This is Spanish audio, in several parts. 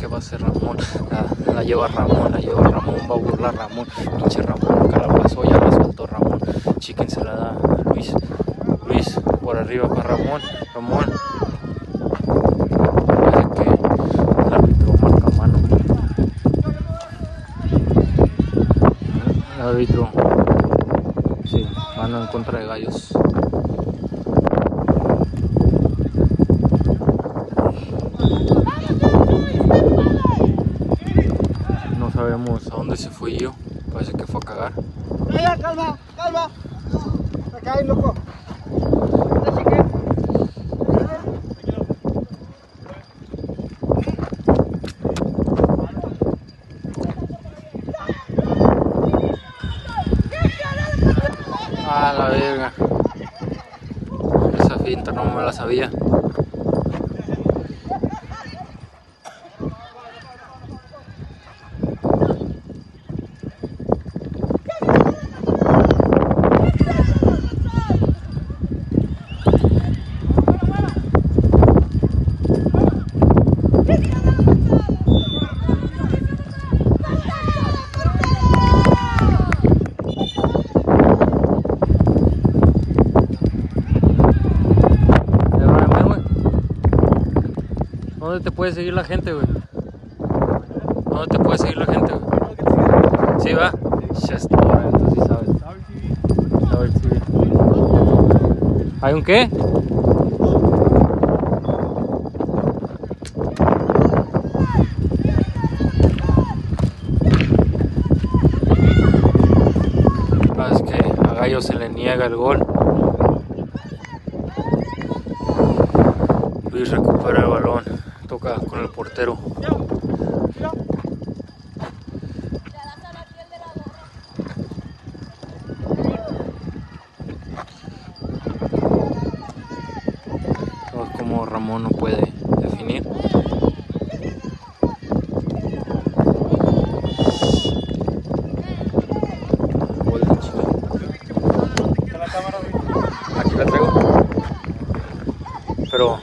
que va a ser Ramón. La, la lleva Ramón, la lleva Ramón, va a burlar Ramón. Pinche Ramón, nunca la abrazó, ya la soltó Ramón. Chicken se la da a Luis. Luis por arriba para Ramón. Ramón. Parece que el árbitro marca mano. El árbitro. Sí, mano en contra de gallos. No sabemos a dónde se fue yo. Parece que fue a cagar. ¡Ya, calma, calma! Me caí, loco. ¿Está chique? Ah, la verga. Esa finta no me la sabía. Eh, Brian, ven, güey. ¿Dónde te puede seguir la gente, güey? ¿Dónde te puede seguir la gente, güey? ¿Sí, va? Ya está, sí sabes. ¿Hay un qué? Ah, es que a Gallo se le niega el gol. Luis recupera el balón, con el portero. Como Ramón no puede definir. Pero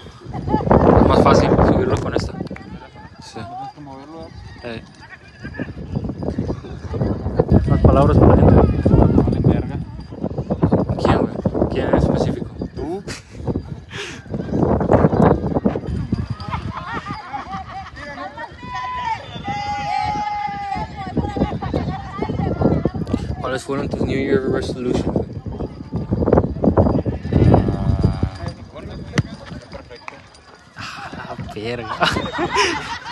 ¿Cuáles fueron tus New Year resolutions? Perfecto. Ah, verga.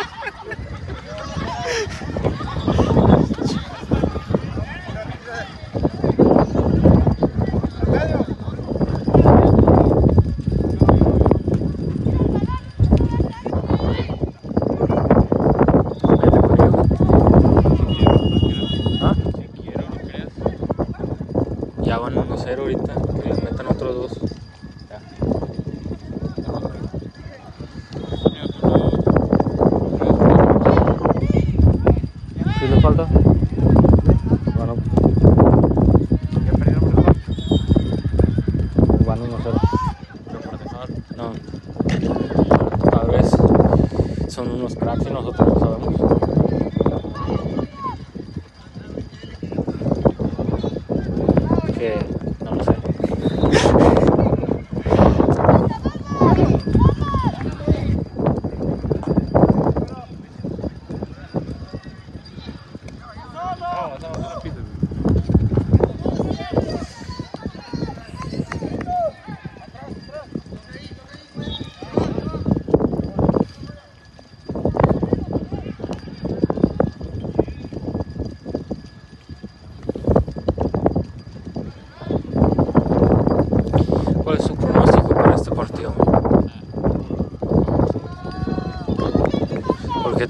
falta? Bueno, Ya perdieron por default. van 1-0. Pero por default. No. Tal vez son unos cracks y nosotros no sabemos. Que no lo sé. No, no, no, no pises, güey. ¿Cuál es su pronóstico para este partido? ¿Por qué tan poquito? Ah, cinco bonos. Sí, ya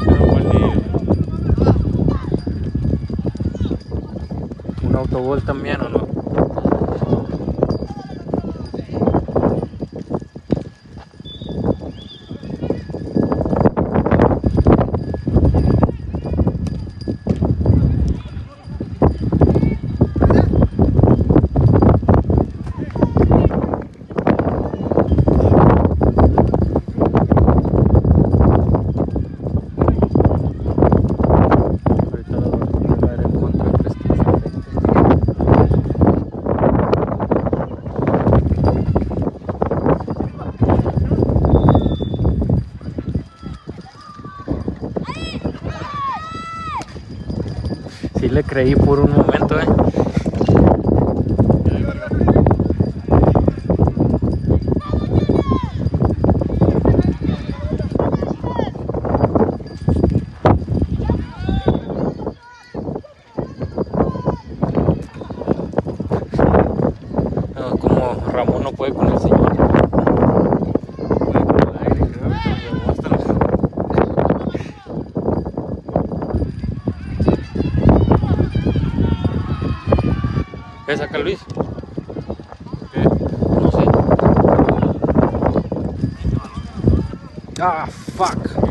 te lo guardé. ¿Un autogol también o no? Creí por un momento, eh. Como Ramón no puede con el señor. Puede con el aire, creo, pero llegó hasta la- ¿Qué saca Luis? ¿Qué? No sé. Ah, fuck.